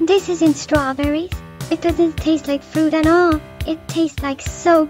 This isn't strawberries. It doesn't taste like fruit at all. It tastes like soap.